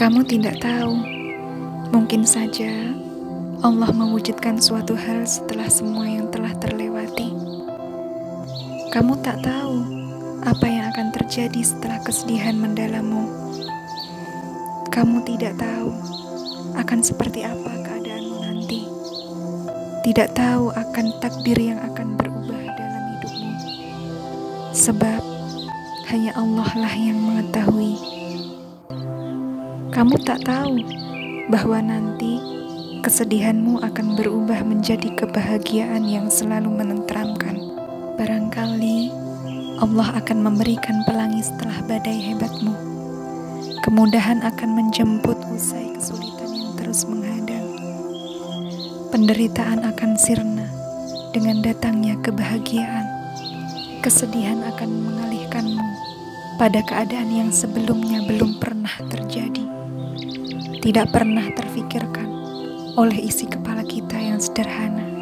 Kamu tidak tahu, mungkin saja Allah mewujudkan suatu hal setelah semua yang telah terlewati. Kamu tak tahu apa yang akan terjadi setelah kesedihan mendalammu. Kamu tidak tahu akan seperti apa keadaanmu nanti. Tidak tahu akan takdir yang akan berubah dalam hidupmu. Sebab hanya Allah lah yang mengetahui. Kamu tak tahu bahwa nanti kesedihanmu akan berubah menjadi kebahagiaan yang selalu menenteramkan. Barangkali Allah akan memberikan pelangi setelah badai hebatmu. Kemudahan akan menjemput usai kesulitan yang terus menghadang. Penderitaan akan sirna dengan datangnya kebahagiaan. Kesedihan akan mengalihkanmu pada keadaan yang sebelumnya belum pernah terjadi. Tidak pernah terfikirkan oleh isi kepala kita yang sederhana.